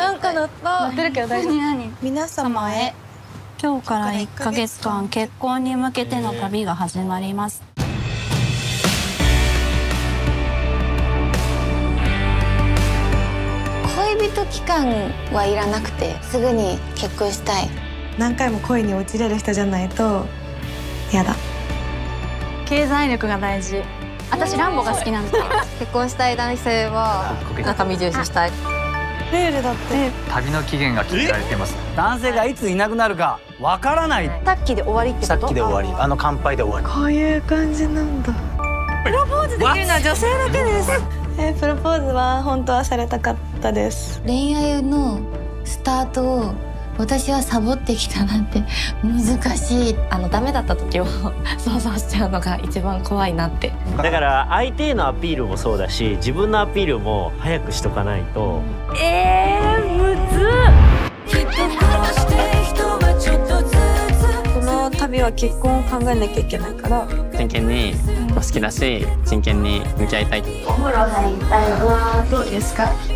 なんか乗った乗ってるけど大丈夫。何皆様へ。今日から1ヶ月間結婚に向けての旅が始まります。恋人期間はいらなくてすぐに結婚したい。何回も恋に落ちれる人じゃないとやだ。経済力が大事。私ランボが好きなんだ 結婚したい男性は中身重視したいルールだって。旅の期限が決められてます。男性がいついなくなるかわからない。さっきで終わりってさっきで終わり。あの乾杯で終わり。こういう感じなんだ。プロポーズできるのは女性だけです。えプロポーズは本当はされたかったです。恋愛のスタートを私はサボってきたなんて難しい。あのダメだった時を 想像しちゃうのが一番怖いなって。だから相手へのアピールもそうだし自分のアピールも早くしとかないと。この旅は結婚を考えなきゃいけないから真剣に好きだし真剣に向き合いたい。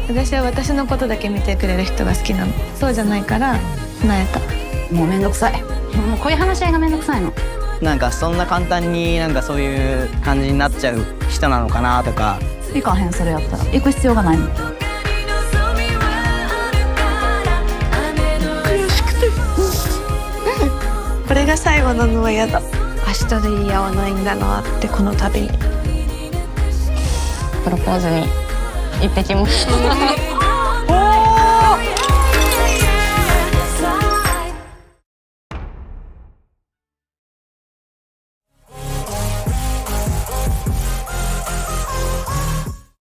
私は私のことだけ見てくれる人が好きなの。そうじゃないから叶えた。もうめんどくさい。もうこういう話し合いがめんどくさいの？なんかそんな簡単になんかそういう感じになっちゃう人なのかなとか。行かへんそれやったら行く必要がないの。これが最後なのは嫌だ明日で言い合わないんだなってこの度プロポーズに行ってきます